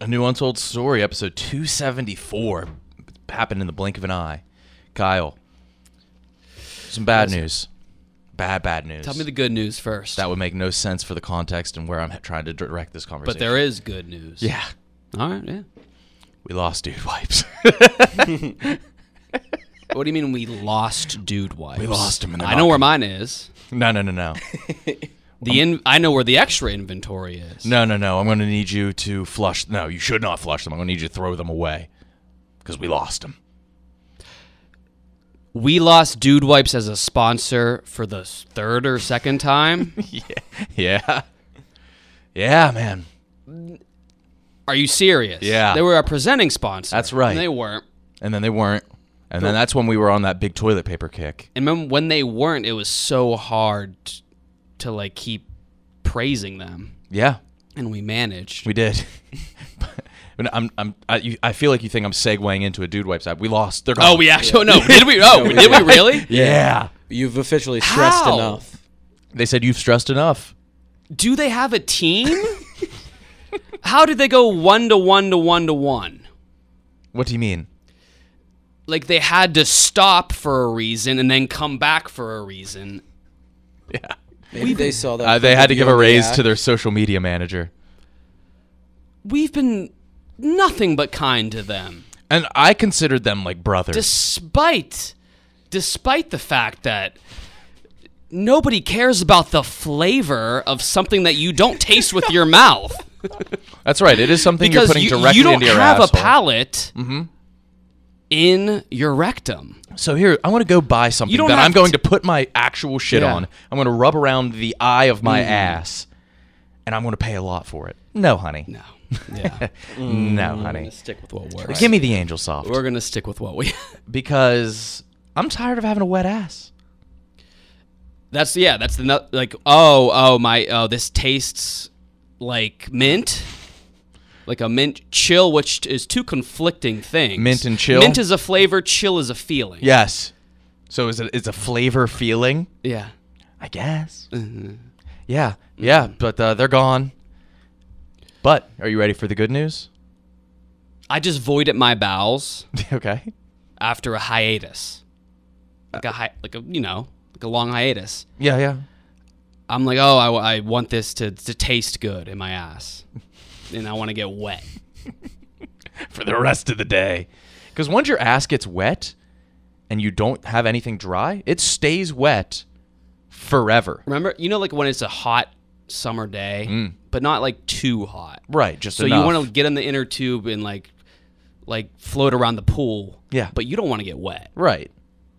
A new untold story, episode 274. Happened in the blink of an eye. Kyle, some bad news. Bad, bad news. Tell me the good news first. that would make no sense for the context and where I'm trying to direct this conversation. but there is good news. Yeah. All right. Yeah. We lost dude wipes. What do you mean we lost dude wipes? We lost 'em and they're I know where mine is. no, no, no, no. The in, I know where the extra inventory is. No, no, no. I'm going to need you to flush. No, you should not flush them. I'm going to need you to throw them away because we lost them. We lost dude wipes as a sponsor for the third or second time. Yeah. Yeah, yeah, man. Are you serious? Yeah. They were a presenting sponsor. That's right. And they weren't. And then they weren't. And then that's when we were on that big toilet paper kick. And when they weren't, it was so hard to like keep praising them, Yeah, and we managed. we did. But I'm, I'm, I, you, I feel like you think I'm segueing into a dude wipes app. We lost. They're gone. oh, we actually no. Did we? Oh, we did we really? Yeah. You've officially stressed How? enough. They said you've stressed enough. Do they have a team? How did they go one to one to one to one? What do you mean? Like they had to stop for a reason and then come back for a reason. Yeah. Maybe they saw that. Uh, they had to give a raise to their social media manager. We've been nothing but kind to them. And I considered them like brothers. despite despite the fact that nobody cares about the flavor of something that you don't taste with your mouth That's right. It is something because you're putting you, directly you don't your have asshole. a palate in your rectum. So here, I want to go buy something that I'm going to- put my actual shit Yeah. on. I'm going to rub around the eye of Mm. my ass, and I'm going to pay a lot for it. No, honey. No, yeah, No, we're honey. gonna stick with what works. Give me the Angel Soft We're gonna stick with what we. because I'm tired of having a wet ass. That's yeah. That's the nut. Like oh oh my oh this tastes like mint. Like a mint chill, which is two conflicting things. Mint and chill? Mint is a flavor. Chill is a feeling. Yes. So is it? It's a flavor feeling, Yeah. I guess. Mm-hmm. Yeah, yeah. But uh, they're gone. But are you ready for the good news? I just voided my bowels okay. after a hiatus, like a hi- like a you know like a long hiatus. Yeah, yeah. I'm like, oh, I, I want this to to taste good in my ass, and I want to get wet. for the rest of the day. Because once your ass gets wet and you don't have anything dry, it stays wet forever. Remember, you know, like when it's a hot summer day, mm. but not like too hot. Right, just So enough. you want to get in the inner tube and like like float around the pool. Yeah. But you don't want to get wet. Right.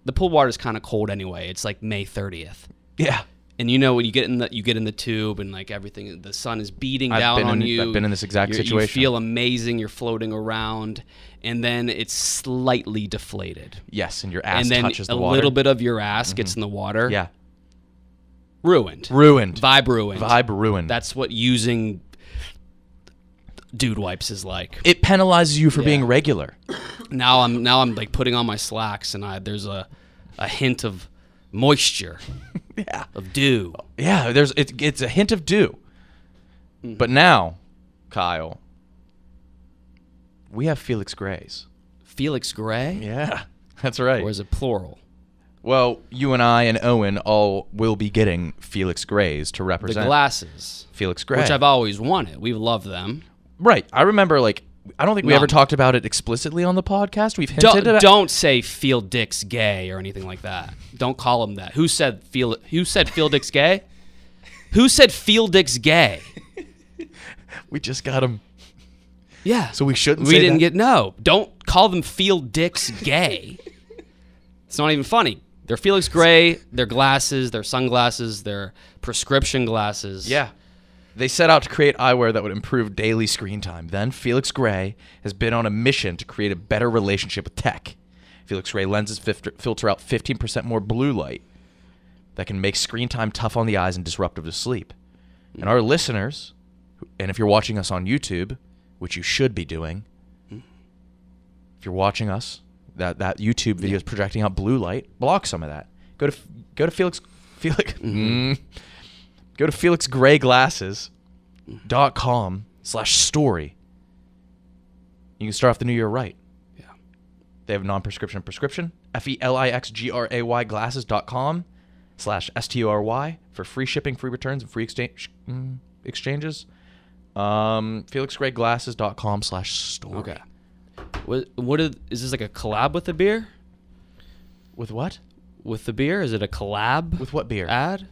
The pool water is kind of cold anyway. It's like May 30th. Yeah. And you know when you get in the you get in the tube and like everything the sun is beating I've down on in- you. I've been in this exact You're- situation. You feel amazing. You're floating around, and then it's slightly deflated, Yes, and your ass and then touches a the water. Mm-hmm. little bit of your ass gets in the water. Yeah. ruined. Ruined. Vibe ruined. Vibe ruined. That's what using dude wipes is like. it penalizes you for being regular. Now I'm now I'm like putting on my slacks, and I there's a a hint of moisture Yeah. of dew. Yeah, there's it, it's a hint of dew. Mm. But now, Kyle, we have Felix Grays. Felix Gray, Yeah. That's right. or is it plural? Well, you and I and Owen all will be getting Felix Grays to represent The glasses, Felix Gray. which I've always wanted. We've loved them. right. I remember like I don't think we ever talked about it explicitly on the podcast. We've hinted Don't, about don't say Field Dick's gay or anything like that. Don't call him that. Who said Field? Who said Field Dick's gay? Who said Field Dick's gay? we just got him. Yeah. So we shouldn't We didn't that? get no. Don't call them Field Dicks gay. it's not even funny. They're Felix Gray. Their glasses, their sunglasses, their prescription glasses. Yeah. They set out to create eyewear that would improve daily screen time. Then Felix Gray has been on a mission to create a better relationship with tech. Felix Gray lenses filter, filter out 15% more blue light that can make screen time tough on the eyes and disruptive to sleep. And our listeners, and if you're watching us on YouTube, which you should be doing, if you're watching us, that, that YouTube video is projecting out blue light. Block some of that. Go to go to Felix Felix. Mm. Go to felixgrayglasses.com slash story You can start off the new year right. Yeah. They have non-prescription prescription. F E L I X G R A Y glasses.com slash S T O R Y for free shipping, free returns, and free exchange mm, exchanges. Um, FelixGrayGlasses.com slash store. Okay. What what is, is this like a collab with the beer? With what? With the beer? Is it a collab? With what beer? ad?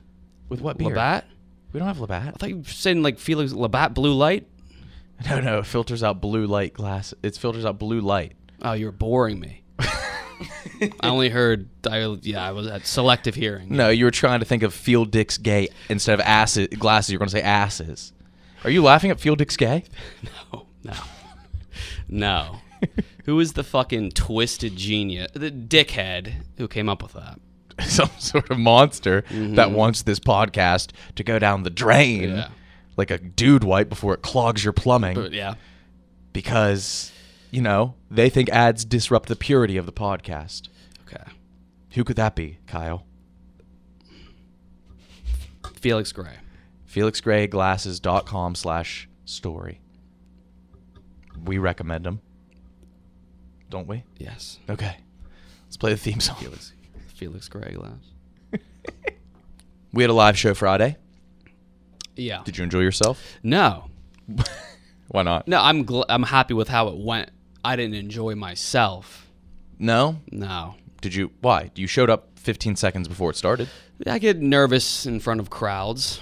With what beer? Labatt? We don't have Labatt. I thought you were saying like Felix Labatt Blue Light. No, no, it filters out blue light glass. It filters out blue light. Oh, you're boring me. I only heard. I, yeah, I was at selective hearing. No, you were trying to think of Field Dicks Gay instead of asses, glasses. You're going to say asses. Are you laughing at Field Dicks Gay? No, no, no. who is the fucking twisted genius, the dickhead who came up with that? Some sort of monster that mm-hmm. wants this podcast to go down the drain Yeah. like a dude wipe before it clogs your plumbing But yeah, because, you know, they think ads disrupt the purity of the podcast. okay. Who could that be, Kyle? Felix Gray. FelixGrayGlasses.com slash story. We recommend them. Don't we? Yes, Okay. Let's play the theme song. Felix. Felix Gray glass. We had a live show Friday. Yeah. Did you enjoy yourself? No, Why not? no. I'm gl- I'm happy with how it went. I didn't enjoy myself. No? No. Did you? Why? You showed up 15 seconds before it started. I get nervous in front of crowds.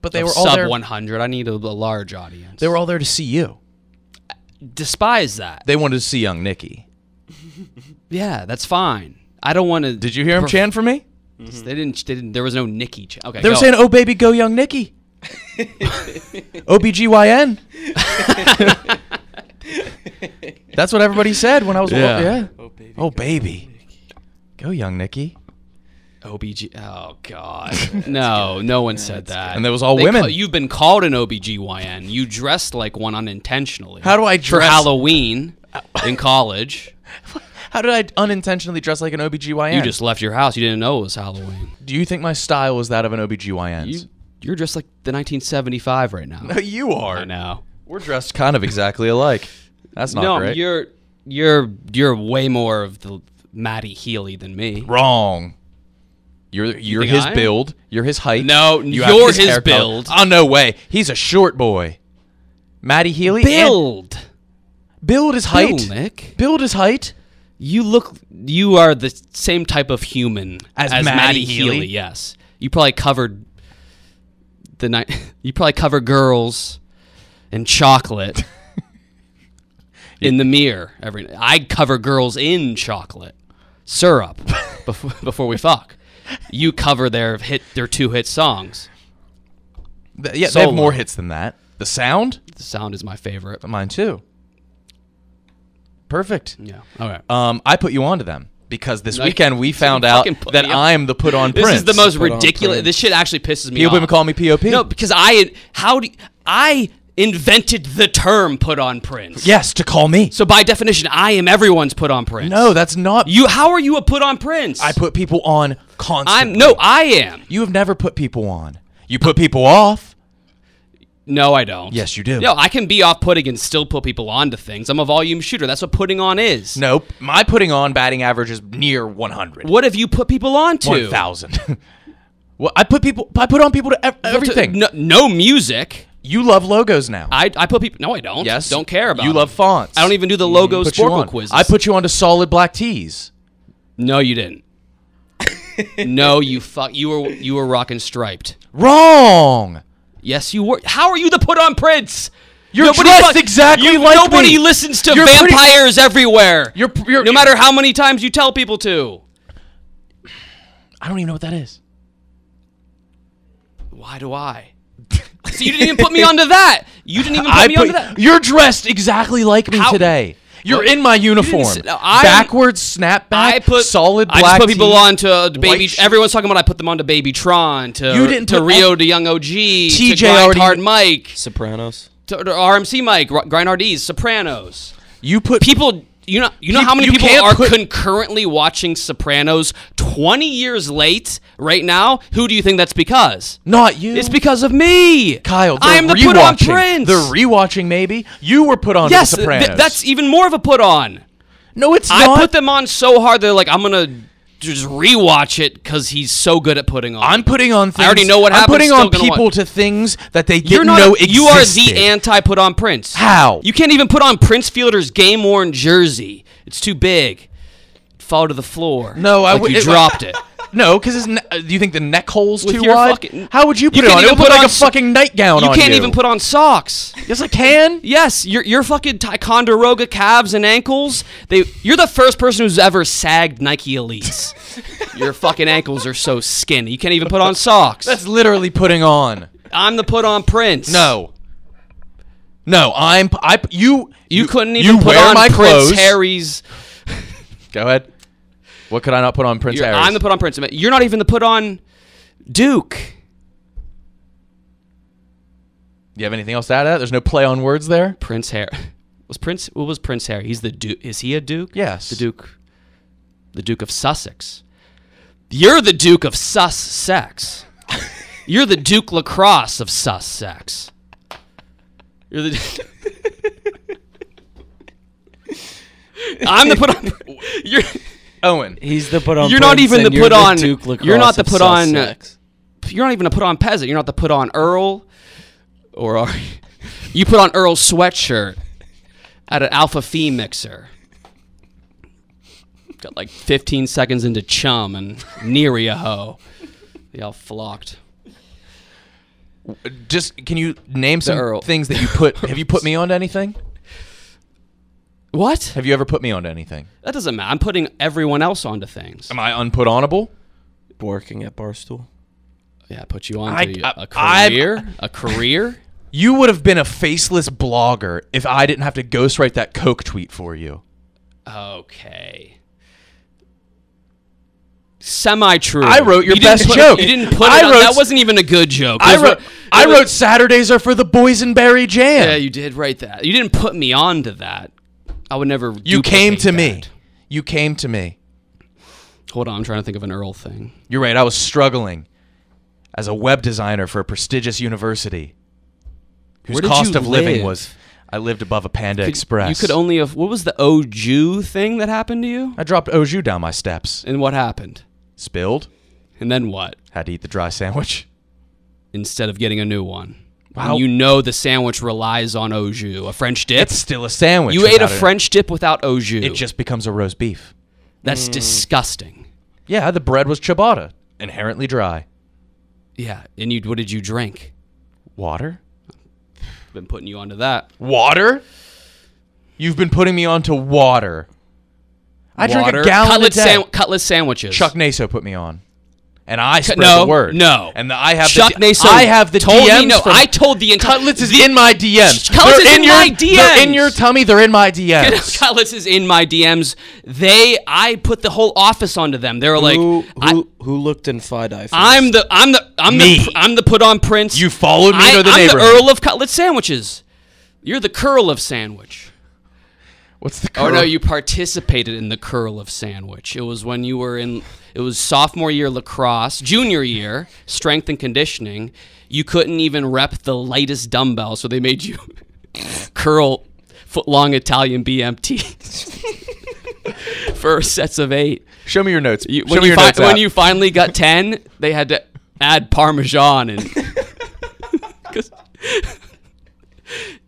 But they were all sub there. 100. I need a, a large audience. They were all there to see you. despise that. They wanted to see young Nikki. Yeah, that's fine. I don't want to. Did you hear him chant for me? They didn't. They didn't. There was no Nikki. Ch- okay. They were go. saying, "Oh baby, go young Nikki." OBGYN. That's what everybody said when I was Yeah. yeah. Oh, baby. Oh baby. Go young Nikki. OBG. Oh God. no, no one said that. And there was all They women. ca- you've been called an OBGYN. You dressed like one unintentionally. How do I dress For Halloween in college. How did I unintentionally dress like an OBGYN? You just left your house. You didn't know it was Halloween. Do you think my style is that of an OBGYN's? You, you're dressed like the 1975 right now. No, you are. I know. We're dressed kind of exactly alike. That's not no, great. you're you're you're way more of the Matty Healy than me. Wrong. You're you're think his I build. You're his height. No, you you're his color. build. Oh no way. He's a short boy. Matty Healy. Build. build is height. Bill, Nick. Build is height. You look. You are the same type of human As as, Matty Matty Healy? Healy. Yes. You probably covered the night. You probably cover girls and chocolate in the mirror every. I cover girls in chocolate syrup before before we fuck. You cover their hit their two hit songs. Th- yeah, they have more hits than that. The sound, The sound is my favorite. mine too. Perfect. Yeah. Okay. Um, I put you onto them because this No, weekend we found out fucking put that me on. I'm the put on prince. This prince. is the most Put on ridiculous. Prince. This shit actually pisses me People off. even call me POP. No, because I how do I invented the term put on Prince. Yes, to call me. So by definition, I am everyone's put on Prince. No, that's not. you. How are you a put on Prince? I put people on constantly. I'm no. I am. You have never put people on. You put people off. No, I don't. Yes, you do. No, I can be off putting and still put people onto things. I'm a volume shooter. That's what putting on is. Nope. My putting on batting average is near 100. What have you put people onto? 1,000. well, I put people. I put on people to ev- everything. No, no music. You love logos now. I, I put people. No, I don't. yes. Don't care about. You them. love fonts. I don't even do the logo Put you Sporcle quizzes. I put you onto solid black tees. No, you didn't. no, you fuck. You were you were rocking striped. Wrong. Yes, you were. How are you the put on Prince? You're Nobody dressed exactly you- like Nobody me. listens to You're pretty- vampires everywhere. You're, you're. no matter how many times you tell people to. I don't even know what that is. Why do I? so you didn't even put me onto that. You didn't even put I me put, onto that. You're dressed exactly like me How- today. You're What? in my uniform. say- no, I'm- Backwards snapback. I put solid I black just put people tee, on to uh, baby. sh- Everyone's talking about I put them on to Baby Tron to You didn't to put Rio all- to Young OG TJ to Grind already- Hard Mike Sopranos. to, to RMC Mike Gr- Grind RDs Sopranos. You put People You know, you know You- how many people are put- concurrently watching Sopranos 20 years late right now? Who do you think that's because? Not you. It's because of me, Kyle. I am the put on prince. They're rewatching, maybe you were put on. yes, to the th- that's even more of a put on. no, it's I not. put them on so hard they're like, I'm gonna just rewatch it because he's so good at putting on. I'm putting on. Things, I already know what I'm happens, putting on people watch. to things that they didn't not. know existed. you are the anti put on Prince. How? You can't even put on Prince Fielder's game worn jersey. It's too big. It'd fall to the floor. No, I like would- you it- dropped it. No, because ne- uh, do you think the neck hole's With too your wide? fucking- How would you put You it can't on? It even would put put like on a fucking nightgown You on can't you. even put on socks. Yes, I can. Yes, your your fucking Ticonderoga calves and ankles. They you're the first person who's ever sagged Nike Elites. your fucking ankles are so skinny. You can't even put on socks. That's literally putting on. I'm the put on Prince. No. No, I'm. I. You. You, couldn't even you put wear on my Prince clothes. Harry's. Go ahead. What could I not put on Prince You're- Harry's? I'm the put on Prince. You're not even the put on Duke. you have anything else to add to that? There's no play on words there. Prince Harry. Was Prince? What was Prince Harry? He's the Duke. Is he a Duke? Yes. The Duke. The Duke of Sussex. You're the Duke of Sussex. You're the Duke Lacrosse of Sussex. You're the. I'm the put on. You're. Owen. He's the put on. You're not even and the you're put on- Duke you're not the put on- uh, Sussex. You're not even a put on peasant. You're not the put on Earl, or are you? You put on Earl's sweatshirt at an Alpha Phi mixer. Got like 15 seconds into chum and near a hoe. They all flocked. Just can you name some Earl. things that you put? have you put me onto anything? What? Have you ever put me onto anything? That doesn't matter. I'm putting everyone else onto things. Am I unput onable? Working at Barstool. Yeah, put you I- onto I- a I'm- career. a career. You would have been a faceless blogger if I didn't have to ghostwrite that Coke tweet for you. Okay. Semi true. I wrote your best put, joke. You didn't put I it on, wrote- that wasn't even a good joke. I Those wrote. were- I wrote Saturdays are for the boysenberry jam. Yeah, you did write that. You didn't put me on to that. I would never. you came to duplicate me. You came to me. Hold on, I'm trying to think of an Earl thing. You're right. I was struggling as a web designer for a prestigious university whose cost of living was I lived above a Panda Could- Express. You could only have. What was the au jus thing that happened to you? I dropped au jus down my steps. And what happened? Spilled. And then what? Had to eat the dry sandwich. Instead of getting a new one. Wow. And you know the sandwich relies on au jus, a French dip. It's still a sandwich. you ate a without it. French dip without au jus. It just becomes a roast beef. That's mm. disgusting. Yeah, the bread was ciabatta, inherently dry. Yeah. And you, what did you drink? Water? I've been putting you onto that. Water? You've been putting me onto water. I drink Water. a gallon cutlet, a day. san- cutlet sandwiches. Chuck Naso put me on, and I spread no, the word. no. and the, I have Chuck the, Naso I have the told DMs me no. from- I told the entire Cutlets is in my DMs. Cutlets They're is in your, my They're in your tummy. They're in my DMs. Cutlets is in my DMs. They, I put the whole office onto them. They were like, who I, who, who looked in Fide Eye? I'm the, I'm the, I'm Me. the, I'm the put on prince. You followed me I, to the I'm neighborhood. the Earl of Cutlet sandwiches. You're the curl of sandwich. What's the? curl? Oh no, you participated in the curl of sandwich. It was when you were in it was sophomore year lacrosse, junior year, strength and conditioning. You couldn't even rep the lightest dumbbell, so they made you curl foot long Italian BMT for sets of 8. Show me your notes. You, Show when me you your fi- notes. when you finally got 10, they had to add parmesan and 'cause-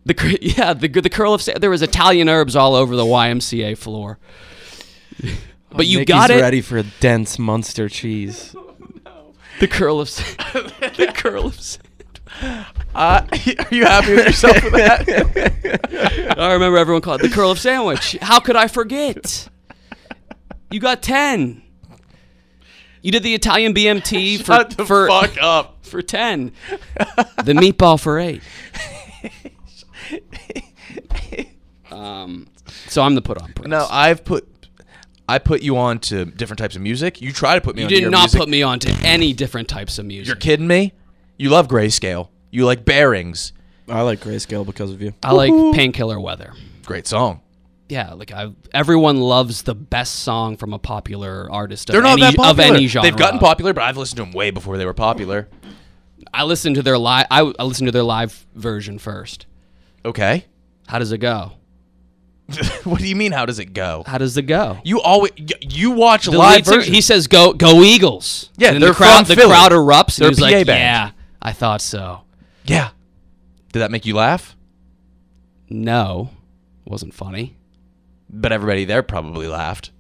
the yeah, the the curl of there was Italian herbs all over the YMCA floor. But you Mickey's got it. ready for a dense Munster cheese. The curl of sa- the curl of sa- Uh, are you happy with yourself for that? I remember everyone called it the curl of sandwich. How could I forget? You got 10. You did the Italian BMT for Shut the for fuck up. for 10. The meatball for 8. Um so I'm the put on prince. No, I've put. I put you on to different types of music. You try to put me you on did your not music. put me on to any different types of music. You're kidding me? You love grayscale. You like bearings. I like grayscale because of you. I like painkiller weather. Great song. yeah, like I everyone loves the best song from a popular artist They're not any, that popular. of any genre. They've gotten popular, but I've listened to them way before they were popular. I listened to their live. I, I listened to their live version first. Okay. How does it go? what do you mean? How does it go? How does it go? You always y- you watch The live lead singer- he says, "Go, go Eagles!" Yeah, and they're the crowd, from the Philly. crowd erupts. They're and he's PA like, band. "Yeah, I thought so." yeah. Did that make you laugh? No, wasn't funny. But everybody there probably laughed.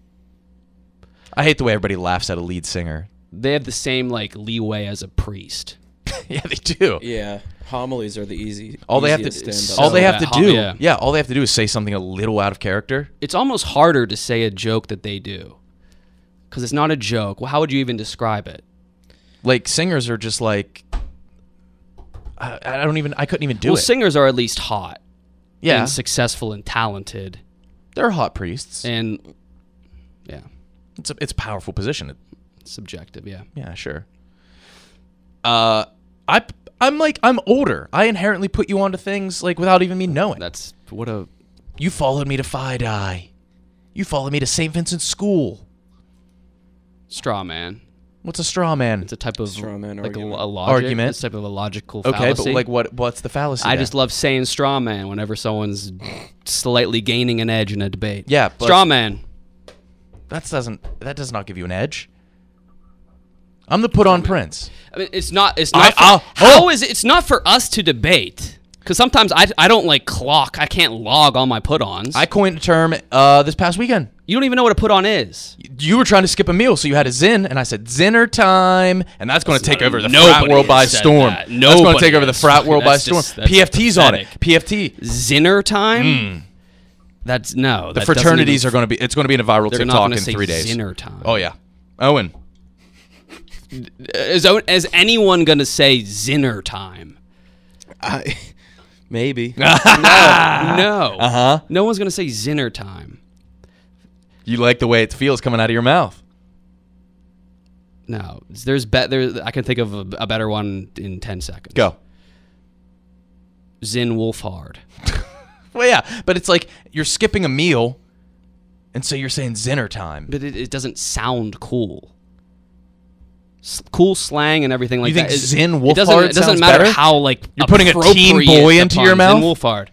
I hate the way everybody laughs at a lead singer. They have the same like leeway as a priest. yeah, they do. Yeah, homilies are the easy. All they have to easiest stand-up. all they have to do, yeah. yeah, all they have to do is say something a little out of character. It's almost harder to say a joke that they do, because it's not a joke. Well, how would you even describe it? Like singers are just like I, I don't even I couldn't even do it. well, it. singers are at least hot, yeah, and successful and talented, they're hot priests. and yeah, It's a it's a powerful position. It- subjective. Yeah. Yeah, sure. Uh, I I'm like I'm older. I inherently put you onto things like without even me knowing. That's what a You followed me to Phi Die. You followed me to St. Vincent's School. straw man. What's a straw man? It's a type of Straw man like argument. a logic, Argument. It's a type of a logical fallacy. okay, fallacy. but like what? What's the fallacy? I there? just love saying straw man whenever someone's slightly gaining an edge in a debate. Yeah, but- straw man. that doesn't that does not give you an edge. I'm the put on prince. I mean, it's not. It's not. For, I'll- how is it? It's not for us to debate. Because sometimes I, I don't like clock. I can't log all my put-ons. I coined a term uh, this past weekend. you don't even know what a put-on is. You were trying to skip a meal, so you had a Zyn, and I said zinner time, and that's going to take over the frat world by storm. that. That's going to take over the frat world by storm. PFT's on it. PFT. Zinner time. That's no. The fraternities are going to be. It's going to be in a viral TikTok in three days. Zinner time. Oh yeah, Owen. Is, is anyone going to say Zinner time? I, maybe. no. Uh huh. No one's going to say Zinner time. You like the way it feels coming out of your mouth. No. There's bet. There. I can think of a, a better one in ten seconds. Go. Zin Wolfhard. Well, yeah, but it's like you're skipping a meal, and so you're saying zinner time. but it, it doesn't sound cool. S- cool slang and everything like that. You think that. Zin It doesn't, it doesn't matter better? how like You're putting a teen boy into your mouth? Zin Wolfhard.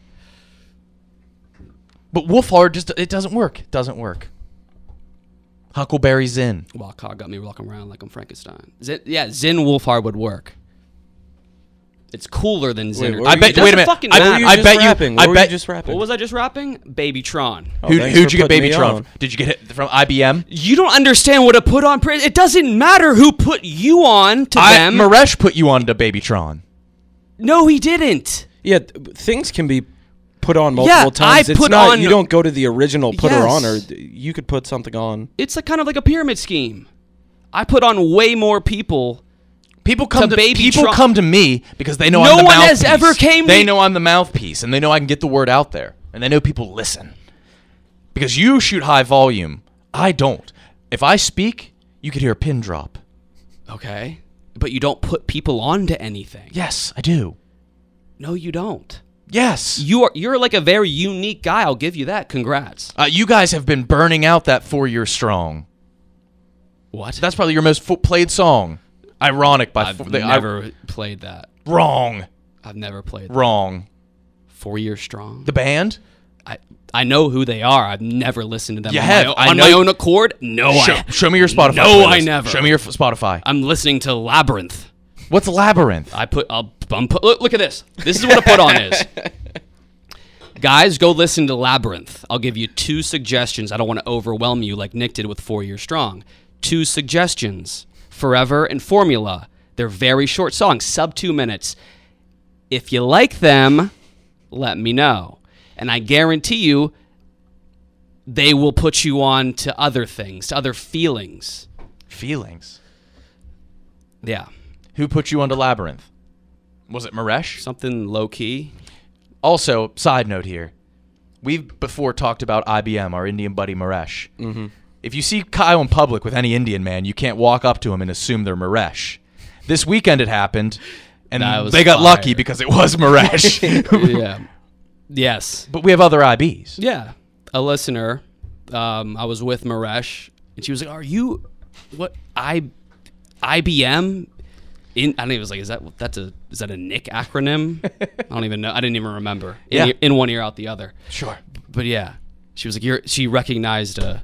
But Wolfhard just it doesn't work. It doesn't work. Huckleberry Zin. Wow, God got me walking around like I'm Frankenstein. Zin, yeah, Zin Wolfhard would work. It's cooler than Zinner. what I bet. Wait a minute. fucking I, What matter. you I bet you. rapping? I What were bet you just rapping? What was I just rapping? Babytron. Oh, Who, thanks who'd you get putting Baby me Trump? on. Did you get it from IBM? You don't understand what a put on. Pre- it doesn't matter who put you on to I, them. Maresh put you on to Babytron. no, he didn't. Yeah, things can be put on multiple Yeah, times. I it's put not on- you don't go to the original putter Yes. on, or you could put something on. It's a kind of like a pyramid scheme. I put on way more people. People come To to, Baby people Trump. come to me because they know No I'm the one mouthpiece. has ever came They to- know I'm the mouthpiece, and they know I can get the word out there, and they know people listen. Because you shoot high volume, I don't. If I speak, you could hear a pin drop. Okay, but you don't put people onto anything. Yes, I do. No, you don't. Yes. You are you're like a very unique guy. I'll give you that. Congrats. Uh, you guys have been burning out that four year strong. What? That's probably your most fo- played song. Ironic by I've the- I- never played that. wrong. I've never played that. Wrong. Four years strong. The band? I I know who they are. I've never listened to them. You on have. my, I on know my own accord. No, show, I. show me your Spotify. No, I never. Show me your f- Spotify. I'm listening to Labrinth. What's Labrinth? I put. I'll. I'm put, look, look at this. This is what a put on is. Guys, go listen to Labrinth. I'll give you two suggestions. I don't want to overwhelm you like Nick did with Four Year Strong. Two suggestions Forever and Formula. They're very short songs, sub two minutes. If you like them, let me know. And I guarantee you, they will put you on to other things, to other feelings. Feelings. Yeah. Who put you onto Labrinth? Was it Maresh? Something low key. Also, side note here. We've before talked about IBM, our Indian buddy Maresh. Mm-hmm. If you see Kyle in public with any Indian man, you can't walk up to him and assume they're Maresh. This weekend it happened, and was they got fire. lucky because it was Maresh. yeah. Yes. but we have other IBs. Yeah. a listener. Um, I was with Maresh, and she was like, "Are you what I IBM?" In I don't even was like, "Is that that's a is that a Nick acronym?" I don't even know. I didn't even remember. In, Yeah. in one ear, out the other. Sure. But yeah, she was like, "You're." She recognized a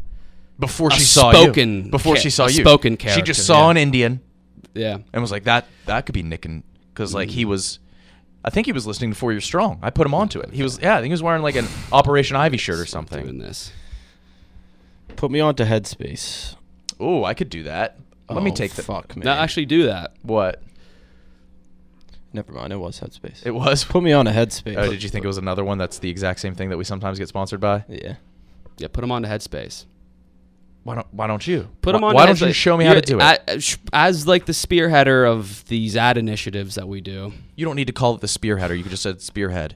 Before A she saw spoken you. Before cha- she saw a you. spoken She just saw yeah. an Indian yeah. and was like, that that could be Nick and because like Mm. he was. I think he was listening to Four Years Strong. I put him onto it. He was, yeah, I think he was wearing like an Operation Ivy shirt or something. Doing something. this. Put me onto Headspace. Oh, I could do that. Let me Oh, take the fuck, man. No, actually, do that. What Never mind. It was Headspace. it was. Put me on a Headspace. Oh, did you think it was another one that's the exact same thing that we sometimes get sponsored by? Yeah. Yeah, put them onto Headspace. Why don't Why don't you Put them on. Why don't you show me how to do it? As, as like the spearheader of these ad initiatives that we do. you don't need to call it the spearheader. You could just said spearhead.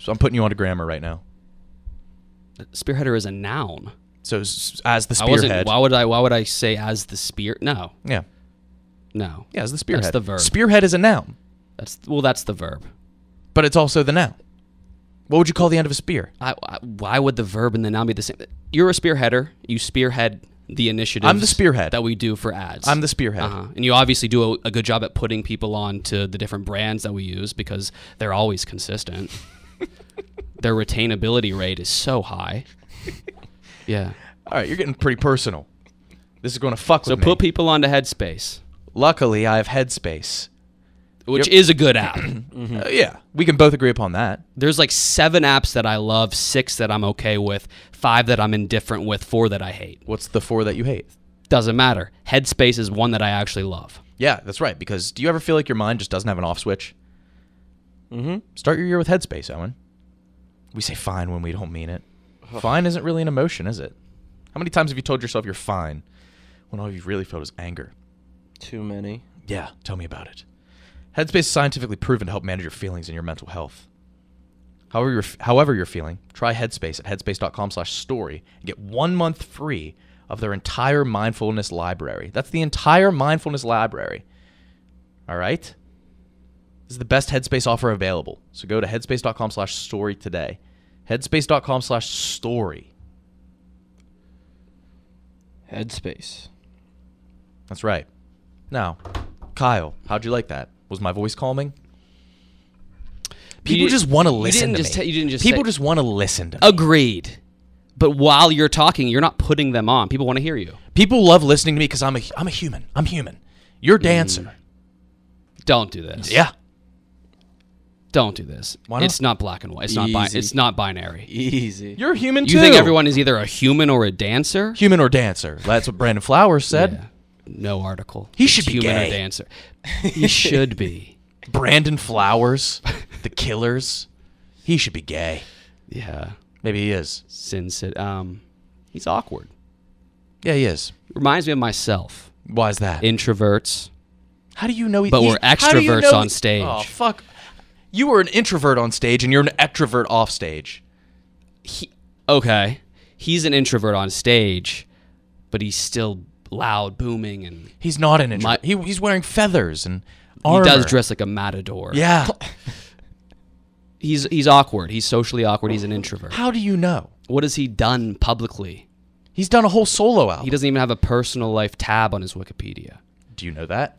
So I'm putting you on onto grammar right now. Spearheader is a noun. So as the I spearhead. Why would I? Why would I say as the spear? No, yeah. no. Yeah, as the spearhead. That's the verb. Spearhead is a noun, That's well. That's the verb. but it's also the noun. What would you call the end of a spear? I, I, why would the verb and the noun be the same? You're a spearheader. You spearhead the initiative. I'm the spearhead. that we do for ads. I'm the spearhead. Uh-huh. And you obviously do a, a good job at putting people on to the different brands that we use because they're always consistent. Their retainability rate is so high. Yeah. All right, you're getting pretty personal. This is going to fuck So with me. So put people onto Headspace, Luckily, I have Headspace. Which Yep. is a good app. Uh, yeah, we can both agree upon that. There's like seven apps that I love, six that I'm okay with, five that I'm indifferent with, four that I hate. What's the four that you hate? Doesn't matter. Headspace is one that I actually love. Yeah, that's right. Because do you ever feel like your mind just doesn't have an off switch? Mm-hmm. Start your year with Headspace, Owen. We say fine when we don't mean it. Fine isn't really an emotion, is it? How many times have you told yourself you're fine when all you really felt is anger? Too many. Yeah, tell me about it. Headspace is scientifically proven to help manage your feelings and your mental health. However you're, however you're feeling, try Headspace at headspace.com slash story and get one month free of their entire mindfulness library. That's the entire mindfulness library. All right? This is the best Headspace offer available. So go to headspace.com slash story today. Headspace.com slash story. Headspace. That's right. Now, Kyle, how'd you like that? Was my voice calming? People just want to you listen didn't to just me. ta- you didn't just People say- just want to listen to me. Agreed. But while you're talking, you're not putting them on. People want to hear you. People love listening to me because I'm a I'm a human. I'm human. You're a dancer. Mm. Don't do this. Yeah. Don't do this. Why not? It's not black and white. It's not. Bi- Easy. it's not binary. Easy. You're a human You too. think everyone is either a human or a dancer? human or dancer? That's what Brandon Flowers said. Yeah. No article. He should be human gay. dancer. He should be. Brandon Flowers, the Killers. He should be gay. Yeah. Maybe he is. Sin City. Um, he's awkward. Yeah, he is. Reminds me of myself. Why is that? Introverts. How do you know he? But we're do you extroverts know on stage. Oh fuck! You were an introvert on stage, and you're an extrovert off stage. He, okay. He's an introvert on stage, but he's still loud, booming, and He's not an introvert. My- he, he's wearing feathers and armor. he does dress like a matador. Yeah. He's he's awkward. He's socially awkward. He's an introvert. How do you know? What has he done publicly? He's done a whole solo album. He doesn't even have a personal life tab on his Wikipedia. Do you know that?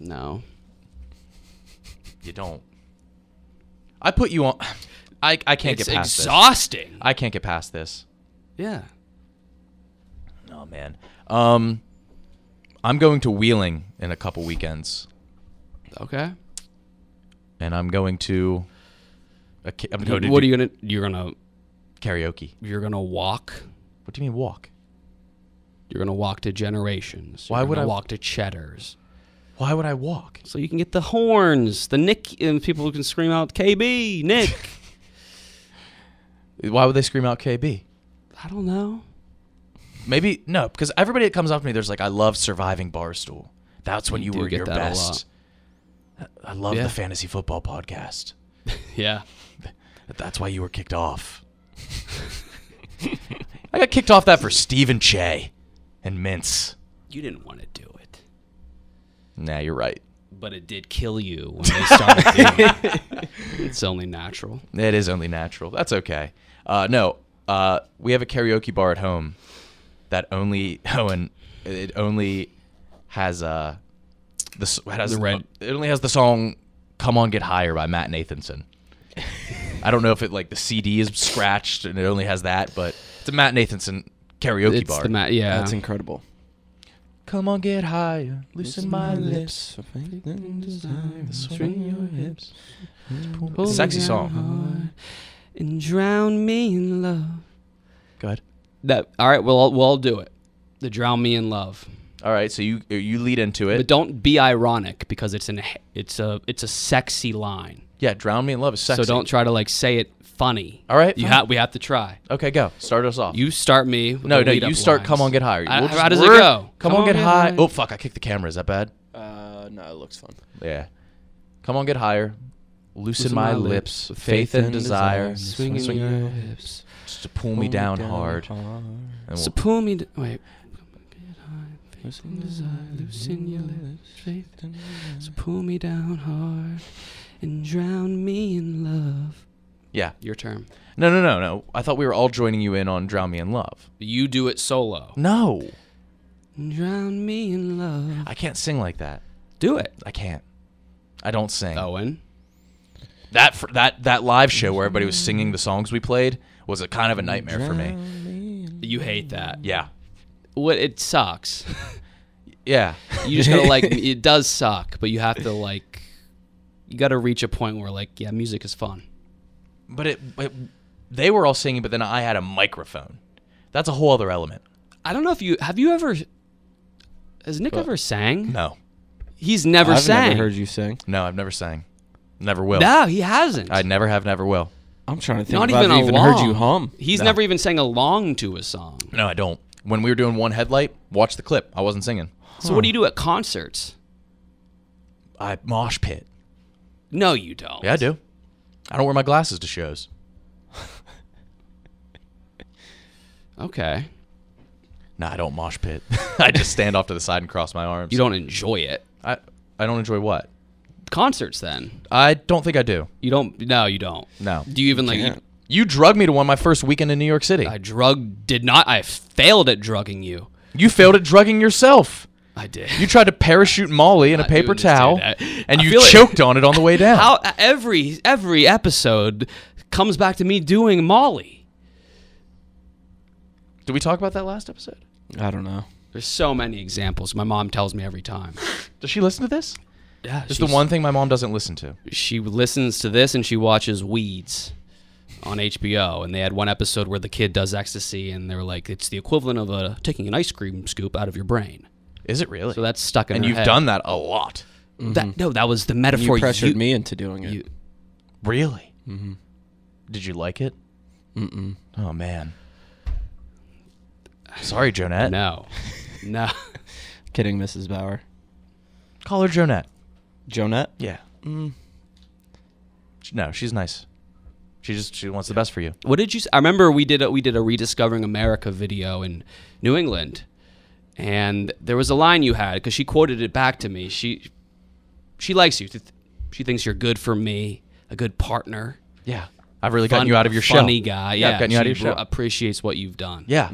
No. You don't. I put you on. I, I can't It's get past this. exhausting. I can't get past this. Yeah. Oh man. Um, I'm going to Wheeling in a couple weekends, Okay. and I'm going to. A, ca- I'm going to what do are you gonna? You're gonna karaoke. you're gonna walk. What do you mean walk? You're gonna walk to Generations. You're Why would gonna I- walk to Cheddar's? Why would I walk? So you can get the horns, the Nick, and people who can scream out KB, Nick. Why would they scream out KB? I don't know. Maybe no, because everybody that comes up to me, there's like, I love surviving Barstool. That's when You you, were get your that best. I love Yeah. the fantasy football podcast. Yeah. That's why you were kicked off. I got kicked off that for Stephen Che and Mince. You didn't want to do it, Nah, you're right. but it did kill you when they started doing it. it's only natural. It is only natural. That's okay. Uh, no, uh, we have a karaoke bar at home that only oh, and it only has uh the has The red- It only has the song "Come On Get Higher" by Matt Nathanson. I don't know if it like the CD is scratched and it only has that, but it's a Matt Nathanson karaoke It's bar. the ma- yeah. That's incredible. Come on, get higher, loosen my lips, swing your hips. Pull me Sexy song. And drown me in love. Go ahead. That all right? We'll all- we'll all do it. The drown me in love, All right, so you you lead into it, but don't be ironic because it's an it's a it's a sexy line. Yeah, drown me in love is sexy. So don't try to like say it funny. All right, you fine. have we have to try. Okay, go. Start us off. You start me. No, no, you start. lines. Come on, get higher. I- We'll how just- does it we're- go? Come, on, get, high. Oh fuck! I kicked the camera. Is that bad? Uh, no, it looks fun. Yeah. Come on, get higher. Loosen, Loosen my, my lips, lips, faith and desire, Swinging swing your hips. just to pull me down, hard. And we'll- So pull me. D- wait. Loosen your lips, faith. and desire. So pull me down hard and drown me in love. yeah. Your turn. No, no, no, no. I thought we were all joining you in on "Drown Me in Love." You do it solo. No, Drown me in love. I can't sing like that. Do it, I can't. I don't sing. Owen. That fr- that that live show where everybody was singing the songs we played was a kind of a nightmare for me. You hate that. Yeah. What? It sucks. Yeah. You just gotta like. It does suck, but you have to like. You gotta reach a point where like, yeah, music is fun. But it, it they were all singing, but then I had a microphone. That's a whole other element. I don't know if you have you ever. Has Nick ever sang? No. He's never I've sang. never heard you sing. No, I've never sang. Never will. No, he hasn't. I never have, never will. I'm trying to think. Not if I've even even heard you hum. He's No. never even sang along to a song. No, I don't. When we were doing one headlight, watch the clip. I wasn't singing. So what do you do at concerts? I mosh pit. No, you don't. Yeah, I do. I don't wear my glasses to shows. Okay. No, I don't mosh pit. I just stand off to the side and cross my arms. You don't enjoy it. I I don't enjoy what? Concerts then. I don't think I do. You don't no, you don't. No. Do you even like you, Can't. You drug me to one my first weekend in New York City. I drug did not I failed at drugging you. you failed at drugging yourself. I did. You tried to parachute Molly in a paper doing this, dude. towel, I- and I you feel it- choked on it on the way down. How every every episode comes back to me doing Molly. Did we talk about that last episode? I don't know. There's so many examples. My mom tells me every time. Does she listen to this? Yeah, It's the one thing my mom doesn't listen to. she listens to this and she watches Weeds on HBO. And they had one episode where the kid does ecstasy, and they're like, "It's the equivalent of a, taking an ice cream scoop out of your brain." Is it really? So that's stuck in and her you've head. done that a lot. that. No, that was the metaphor. You pressured you, me into doing it. you- Really? Mm-hmm. Did you like it? Mm-mm. Oh man. Sorry, Jonette. no, no. Kidding, Mrs. Bauer. Call her Jonette. Jonette? Yeah. Mm. No, she's nice. She just she wants the best for you. What did you? s- I remember we did a, we did a rediscovering America video in New England, and there was a line you had because she quoted it back to me. She she likes you. Th- She thinks you're good for me, a good partner. Yeah. I've really gotten fun- you out of your funny shell. guy. Yeah, Yeah, I've gotten you out of she your shell. appreciates what you've done. Yeah.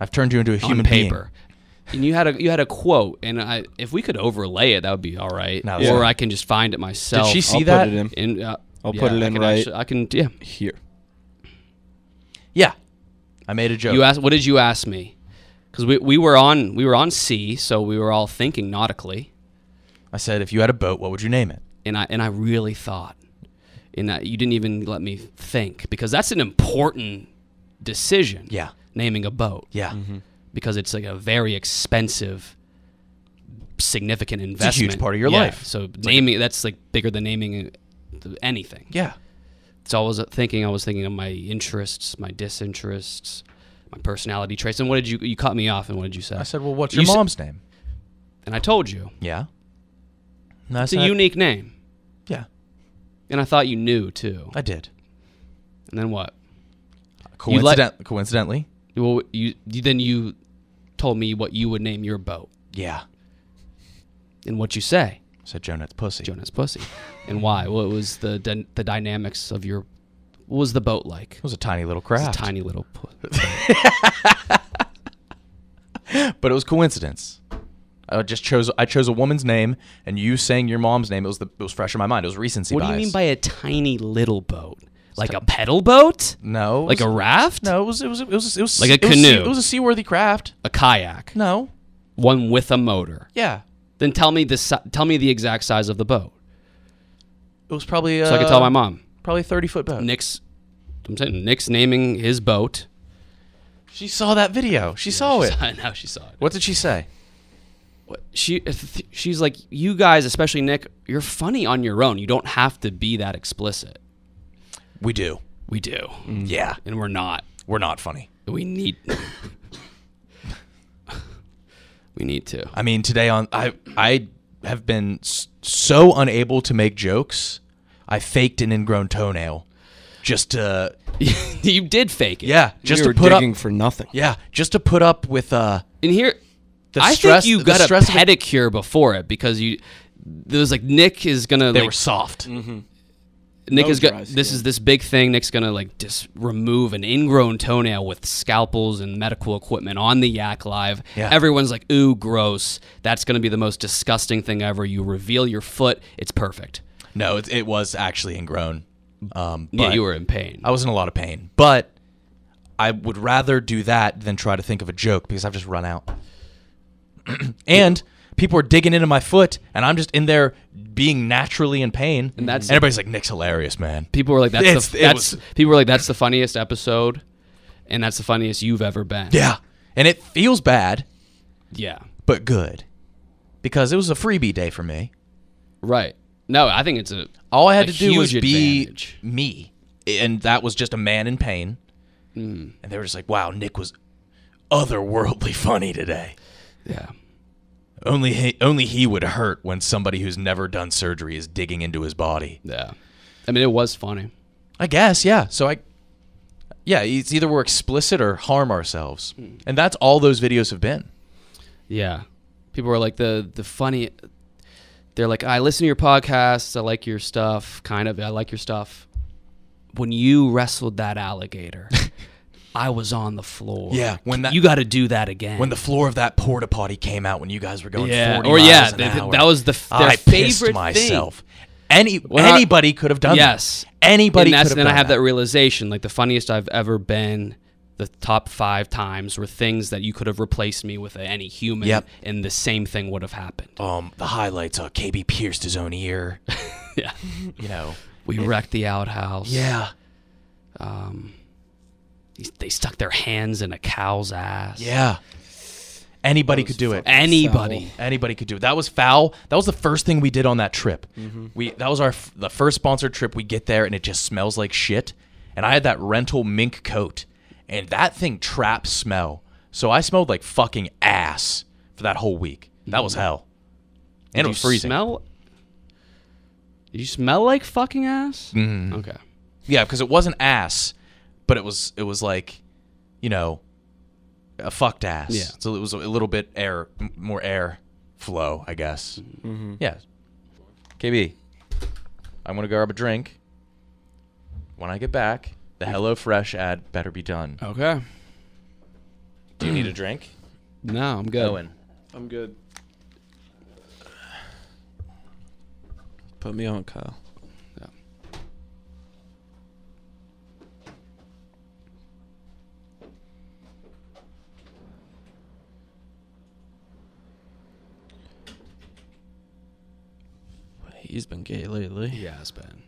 I've turned you into a human on being. Paper. And you had a you had a quote, and I if we could overlay it, that would be all right. No, or. I can just find it myself. Did she see I'll that? put it in. In, uh, I'll yeah, put it I in can right- actually- I can. Yeah. Here. Yeah. I made a joke. You asked. What did you ask me? Because we, we were on we were on sea, so we were all thinking nautically, I said, if you had a boat, what would you name it? and I and I really thought, and that you didn't even let me think because that's an important decision. Yeah. naming a boat Yeah. Because it's like a very expensive, significant investment. It's a huge part of your Yeah, life. So naming that's like bigger than naming uh, anything. Yeah. So I was thinking, I was thinking of my interests, my disinterests, my personality traits. And what did you you cut me off? And what did you say? I said, well, what's You your said- mom's name? and I told you Yeah. No, it's a unique name, Yeah. and I thought you knew too. I did. And then what? Coincident- let- coincidentally. Well, you, you then you told me what you would name your boat, Yeah. and what you say, I said Jonah's pussy. Jonah's Pussy. And why? What was the dy- the dynamics of your? What was the boat like? It was a tiny little craft, a tiny little. pu- but it was coincidence. I just chose. I chose a woman's name, and you saying your mom's name. It was the. It was fresh in my mind. It was recency What do you mean by a tiny little boat? Like a pedal boat? no? Like a raft? No, it was. It was. It was. It was Like a it was canoe. it was a seaworthy craft. A kayak? No. One with a motor? Yeah. Then tell me the tell me the exact size of the boat, It was probably. Uh, so I can tell my mom. Probably thirty foot boat. Nick's. I'm saying Nick's naming his boat. She saw that video. She saw it. I know she saw it. What did she say? What- She she's like, you guys, especially Nick, you're funny on your own. You don't have to be that explicit. We do. We do, Yeah. and we're not. We're not funny. We need. we need to. I mean, today on I I have been so unable to make jokes. I faked an ingrown toenail just to you did fake it. yeah, just you to were put up digging for nothing. yeah, just to put up with uh And here, The I stress- think you got a stress it- pedicure before it because you. There was like Nick is gonna they like were soft. Nick is Nose go- dries, this yeah. is this big thing. Nick's gonna like just remove an ingrown toenail with scalpels and medical equipment on the Yak Live. Yeah. Everyone's like, "Ooh, gross! That's gonna be the most disgusting thing ever." You reveal your foot; it's perfect. No, it, it was actually ingrown. Um, yeah, you were in pain. I was in a lot of pain, but I would rather do that than try to think of a joke because I've just run out. and people are digging into my foot, and I'm just in there being naturally in pain. And that's- everybody's like, "Nick's hilarious, man." people were like, "That's It's- the that's was- people were like that's the funniest episode, and that's the funniest you've ever been." Yeah, and it feels bad, yeah, but good because it was a freebie day for me. right. No, I think it's a All I had to do was huge be advantage. me, and that was just a man in pain. Mm. And they were just like, "Wow, Nick was otherworldly funny today." yeah. Only he, only he would hurt when somebody who's never done surgery is digging into his body. Yeah. I mean, it was funny. I guess, yeah. So I, yeah, it's either we're explicit or harm ourselves, hmm. and that's all those videos have been. Yeah. People are like the the funny they're like, I listen to your podcasts, I like your stuff, kind of, I like your stuff. When you wrestled that alligator, I was on the floor. Yeah, when that- you got to do that again. When the floor of that porta potty came out when you guys were going Yeah, 40 or miles yeah, an hour, that was the f- their I favorite pissed myself. thing. Any When I- anybody could have done yes, that. Anybody and could have then I have that. that realization, like the funniest I've ever been. The top five times were things that you could have replaced me with any human, Yep. and the same thing would have happened. um, the highlights. Uh, KB pierced his own ear. yeah, You know. we wrecked the outhouse. Yeah. Um, they- they stuck their hands in a cow's ass. Yeah. Anybody could do it. fucking Anybody. Anybody could do it. That was foul. That was the first thing we did on that trip. Mm-hmm. We that was our f- the first sponsored trip. We get there and it just smells like shit. And I had that rental mink coat, and that thing traps smell. So I smelled like fucking ass for that whole week. That was hell. And it Did was you freezing. Smell? Did you smell like fucking ass? Mhm. Okay. Yeah, because it wasn't ass, but it was it was like, you know, a fucked ass. Yeah. So it was a little bit air, m- more air flow, I guess. Mm-hmm. Yeah. KB, I'm gonna grab a drink. When I get back, the HelloFresh ad better be done. Okay. Do you need a drink? No, I'm good. Owen. I'm good. Put me on, Kyle. He's been gay lately. Yeah, it's been.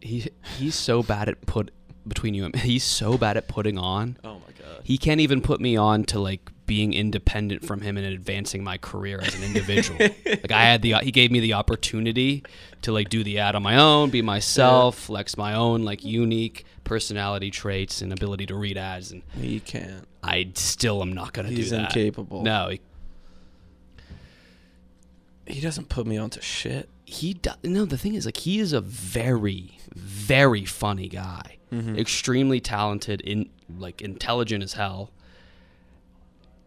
He he's so bad at put between you and me. He's so bad at putting on. Oh my god. He can't even put me on to like being independent from him and advancing my career as an individual. like I had the he gave me the opportunity to like do the ad on my own, be myself, flex my own like unique personality traits and ability to read ads and He can't. I still am not going to do He's that. incapable. No, he, He doesn't put me onto shit. He does, no the thing is like he is a very very funny guy Mm-hmm. extremely talented in like intelligent as hell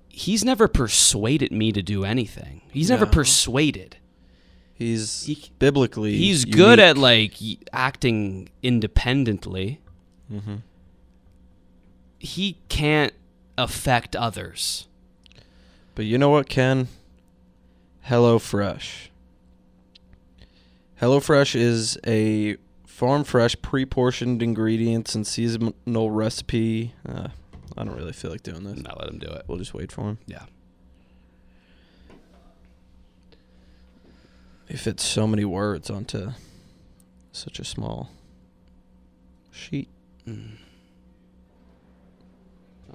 he's never persuaded me to do anything he's never persuaded He's He- biblically. He's good at like acting independently. Mm-hmm. He can't affect others. But you know what, Ken? HelloFresh. HelloFresh is a farm fresh, pre portioned ingredients and seasonal recipe. Uh, I don't really feel like doing this. Not let him do it. We'll just wait for him. Yeah. He fits so many words onto such a small sheet. Mm.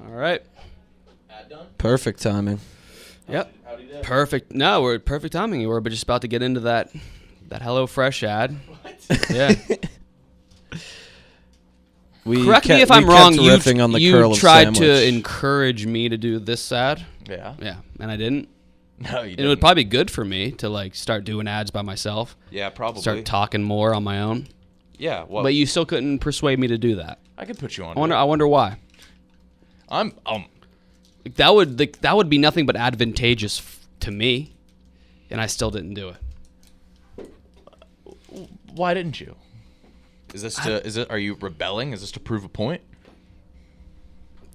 All right. Perfect timing. Yep. Perfect. No, we're perfect timing. We're but just about to get into that that HelloFresh ad. What? Yeah. We Correct me if we I'm kept wrong. You, on the you curl of tried to encourage me to do this ad. Yeah. Yeah, and I didn't. No, you It didn't. would probably be good for me to like start doing ads by myself, yeah, probably. start talking more on my own. yeah, well, But you still couldn't persuade me to do that. I could put you on. I wonder. it. I wonder why. I'm um. That would like, that would be nothing but advantageous f- to me, and I still didn't do it. Why didn't you? Is this to? Is it? Are you rebelling? Is this to prove a point?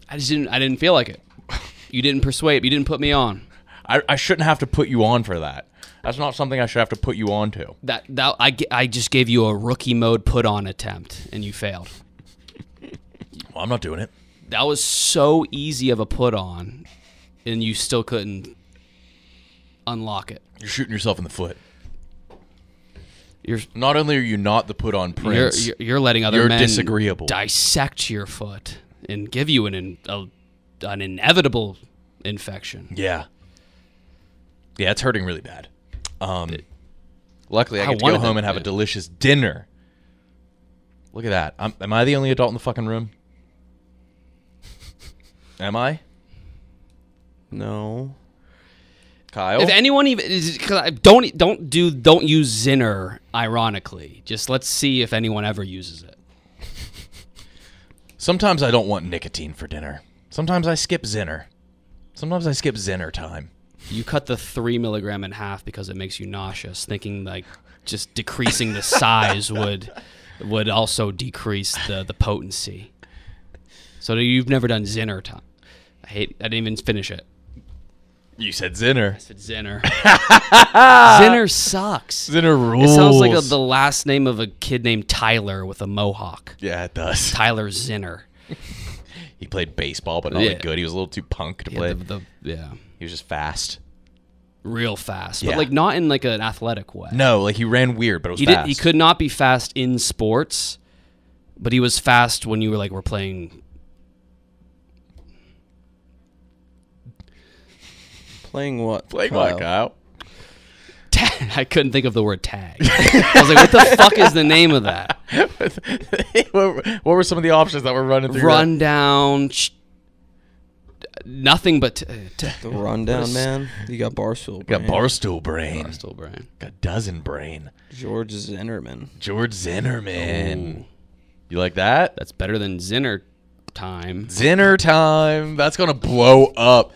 I just didn't. I didn't feel like it. You didn't persuade. You didn't put me on. I, I shouldn't have to put you on for that. That's not something I should have to put you on to. That that I, I just gave you a rookie mode put on attempt, and you failed. Well, I'm not doing it. That was so easy of a put on, and you still couldn't unlock it. You're shooting yourself in the foot. You're Not only are you not the put on prince, you're, you're letting other You're men disagreeable. dissect your foot and give you an in, a, an inevitable infection. yeah, yeah, it's hurting really bad. Um, luckily I I get to go home and have a delicious dinner. Look at that. I'm, am I the only adult in the fucking room? Am I, No. Kyle? If anyone even is- 'cause I- don't don't do don't use Zinner. Ironically, just let's see if anyone ever uses it. Sometimes I don't want nicotine for dinner. Sometimes I skip Zinner. Sometimes I skip Zinner time. You cut the three milligram in half because it makes you nauseous, thinking like just decreasing the size would would also decrease the the potency. So you've never done Zinner time. I hate. I didn't even finish it. You said Zinner. I said Zinner. Zinner sucks. Zinner rules. It sounds like a, the last name of a kid named Tyler with a mohawk. yeah, it does. Tyler Zinner. He played baseball, but not Yeah. like good. He was a little too punk to Yeah, play. the, the, yeah, he was just fast. real fast, Yeah. but like not in like an athletic way. No, like he ran weird, but it was he fast. did. He could not be fast in sports, but he was fast when you were like we're playing. Playing what? Play Kyle? what, Kyle? Tag. I couldn't think of the word tag. I was like, what the fuck is the name of that? what, were, what were some of the options that were running through? Rundown. Ch- nothing but t- uh, t- The rundown, man. You got Barstool. Got Brain. Barstool brain. Barstool brain. Got dozen brain. George Zinnerman. George Zinnerman. Ooh. You like that? That's better than Zinner time. Zinner time. That's gonna blow up.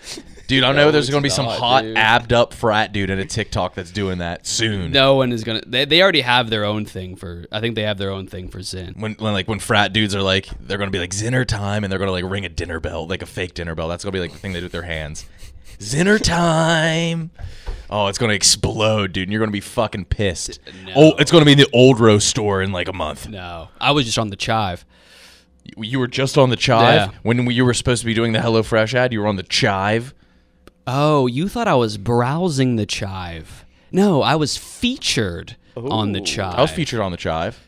Dude, I know No, there's gonna be some not, hot dude. abbed up frat dude in a TikTok that's doing that soon. No one is gonna. They, they already have their own thing for. I think they have their own thing for Zyn. When, when like when frat dudes are like they're gonna be like Zinner time and they're gonna like ring a dinner bell like a fake dinner bell. That's gonna be like the thing they do with their hands. Zinner time. Oh, it's gonna explode, dude. And you're gonna be fucking pissed. No. Oh, it's gonna be in the old roast store in like a month. No, I was just on the chive. You were just on the chive Yeah. when you were supposed to be doing the HelloFresh ad. You were on the chive. Oh, you thought I was browsing the chive? No, I was featured on the chive. I was featured on the chive.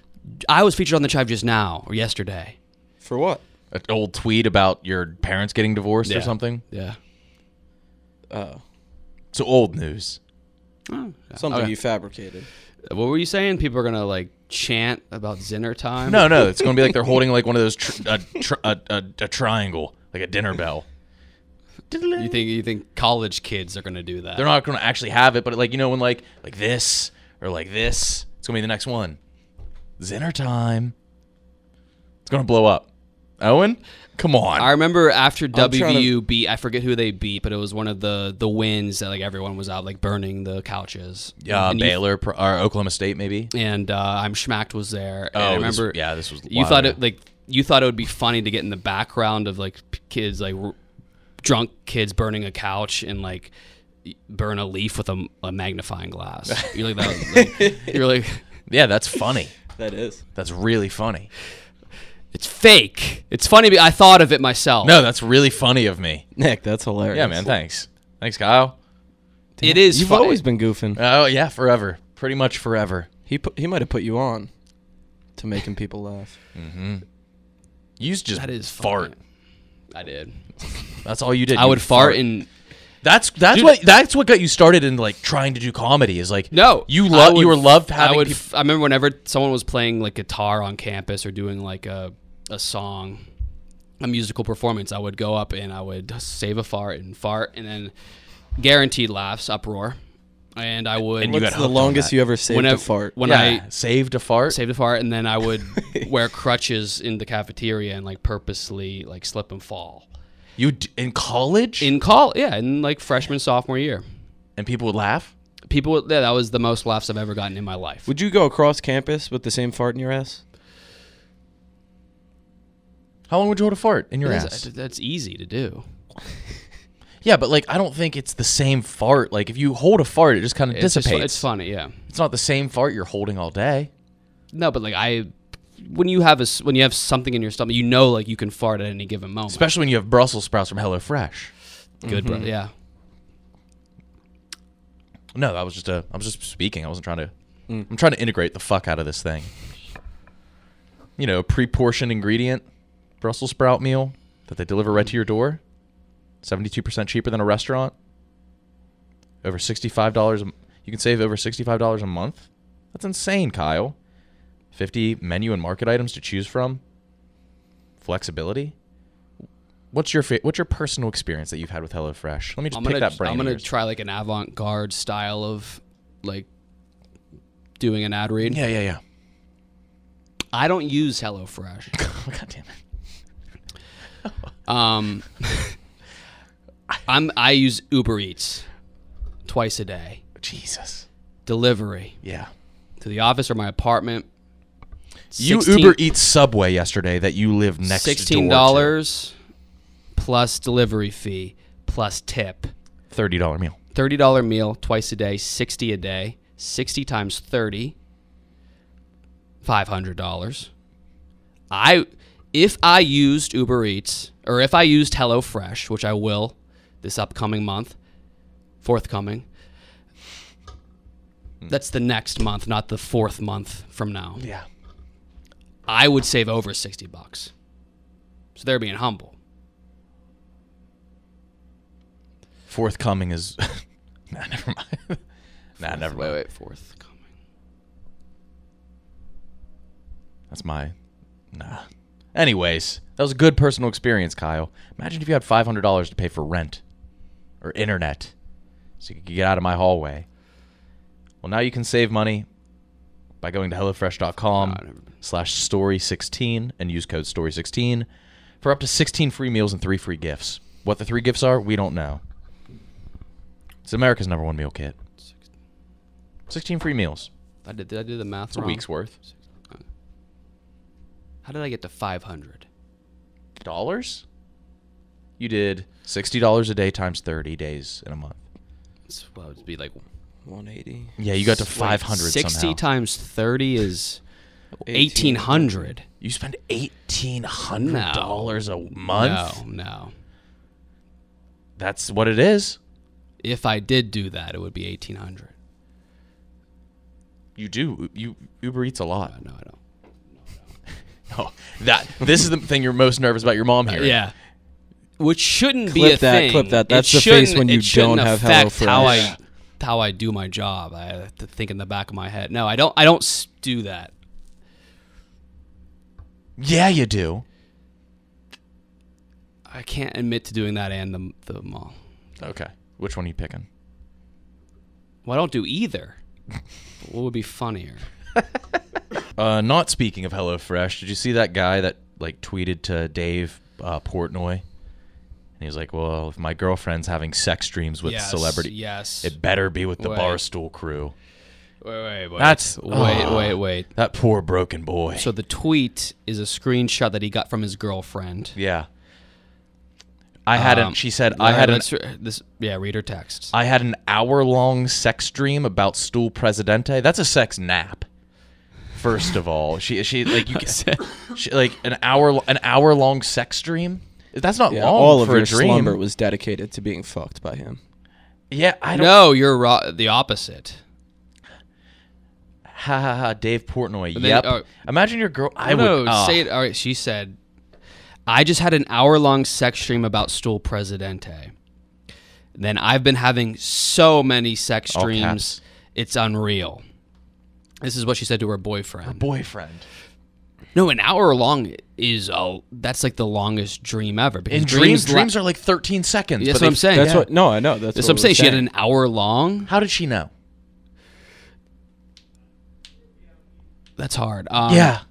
I was featured on the chive just now or yesterday. For what? An old tweet about your parents getting divorced or something. Yeah. Oh. So old news. Oh, yeah. Something Okay. you fabricated. Uh, what were you saying? People are gonna like chant about Zinner time? No, no, it's gonna be like they're holding like one of those tr- a, tr- a, a, a triangle, like a dinner bell. You think you think college kids are gonna do that? They're not gonna actually have it, but like you know when like like this or like this, it's gonna be the next one. Zinner time. It's gonna blow up. Owen, come on. I remember after trying to- WVU beat, I forget who they beat, but it was one of the the wins that like everyone was out like burning the couches. yeah, and you- Baylor pro- or Oklahoma State, maybe. and uh, I'm Shmacked was there. And Oh, I this- remember, yeah, this was a you thought it like you thought it would be funny to get in the background of like kids like r- drunk kids burning a couch and like burn a leaf with a, a magnifying glass. You're like that. Like, you're like Yeah, that's funny. That is. That's really funny. it's fake. It's funny. I thought of it myself. No, that's really funny of me. Nick, that's hilarious. Yeah, man. Thanks. Thanks, Kyle. it is. You've fu- always been goofing. Oh yeah, forever. Pretty much forever. He put, he might have put you on to making people laugh. mm-hmm. You just That is fart. funny. I did. That's all you did. I You would fart and That's that's Dude. what that's what got you started in like trying to do comedy. Is like no. you love you were f- loved I having would. peop- f- I remember whenever someone was playing like guitar on campus or doing like a a song, a musical performance. I would go up and I would save a fart and fart and then guaranteed laughs, uproar, and I would And you What's got the longest you ever saved whenever a fart? when yeah, I saved a fart. saved a fart and then I would wear crutches in the cafeteria and like purposely like slip and fall you d- in college in call. Yeah, in like freshman sophomore year. and people would laugh. People, would- yeah, that was the most laughs I've ever gotten in my life. Would you go across campus with the same fart in your ass? How long would you hold a fart in your That's- ass? Uh, that's easy to do. Yeah, but like I don't think it's the same fart. Like if you hold a fart, it just kind of It's, just, dissipates. it's funny, yeah. It's not the same fart you're holding all day. No, but like I, when you have a when you have something in your stomach, you know, like you can fart at any given moment. Especially when you have Brussels sprouts from HelloFresh. Good, bro. Mm-hmm. Yeah. No, that was just a. I was just speaking. I wasn't trying to. Mm. I'm trying to integrate the fuck out of this thing. You know, pre-portioned ingredient Brussels sprout meal that they deliver right to your door. Seventy-two percent cheaper than a restaurant. Over sixty-five dollars. You can save over sixty-five dollars a month. That's insane, Kyle. Fifty menu and market items to choose from. Flexibility. What's your fa- what's your personal experience that you've had with HelloFresh? Let me just I'm pick gonna that brain. I'm gonna yours. try like an avant-garde style of like doing an ad read. Yeah, yeah, yeah. I don't use HelloFresh. God damn it. Um, I'm I use Uber Eats twice a day. Jesus. Delivery Yeah. to the office or my apartment. You 16 Uber Eats Subway yesterday that you live next sixteen dollars plus delivery fee plus tip. Thirty dollar meal. Thirty dollar meal twice a day, sixty a day. Sixty times thirty. Five hundred dollars. I if I used Uber Eats or if I used HelloFresh, which I will this upcoming month, forthcoming. Hmm. That's the next month, not the fourth month from now. Yeah. I would save over 60 bucks. So they're being humble. Forthcoming is. nah, never mind. nah, never Wait, mind. wait, forthcoming. That's my. Nah. Anyways, that was a good personal experience, Kyle. Imagine if you had five hundred dollars to pay for rent or internet, so you could get out of my hallway. Well, now you can save money by going to hellofresh.com Nah, I've never been. slash story16 and use code story16 for up to 16 free meals and three free gifts. What the three gifts are, we don't know. It's America's number one meal kit. 16 free meals. I did, did I do the math It's a wrong? week's worth. How did I get to 500? Dollars? You did $60 a day times 30 days in a month. It's, well, it'd be like 180. Yeah, you got to wait, 500 60 somehow. times 30 is 1800. 1800. You spend $1,800 a month? No, no. That's what it is. If I did do that, it would be 1800. You do. You Uber Eats a lot. Uh, no, I don't. Oh, that this is the thing you're most nervous about your mom here. Yeah. Which shouldn't be Clip a that, thing. clip that. It That's the face when you don't have affect how I HelloFresh. How I do my job. I have to think in the back of my head. No, I don't. I don't do that. Yeah, you do. I can't admit to doing that and the the mall. Okay. Which one are you picking? Well, I don't do either. what would be funnier? Uh, not speaking of HelloFresh, did you see that guy that like tweeted to Dave uh, Portnoy, and he was like, "Well, if my girlfriend's having sex dreams with Yes, celebrity, yes. it better be with the Wait. Barstool crew." Wait, wait, wait. That's- wait, oh. wait, wait. That poor broken boy. So the tweet is a screenshot that he got from his girlfriend. yeah, I had Um, an. She said, "I had an." this. Yeah, read her texts. I had an hour long sex dream about Stool Presidente. That's a sex nap. First of all, she she like you she, like an hour an hour long sex dream. That's not Yeah, long all of for your a dream. slumber was dedicated to being fucked by him. yeah, I don't. no, you're ro- the opposite. Ha ha ha. Dave Portnoy. then- yep. oh. Imagine your girl. I I no, would. ah. say it. All right, she said, "I just had an hour long sex stream about Stool Presidente. Then I've been having so many sex All streams, caps. it's unreal." This is what she said to her boyfriend. A boyfriend. no, an hour long is oh, that's like the longest dream ever. because In dreams, dreams are like 13 seconds. That's what they- I'm saying. That's yeah. what. No, I know. That's, That's what what I'm saying. She had an hour long. How did she know? That's hard. Um, yeah.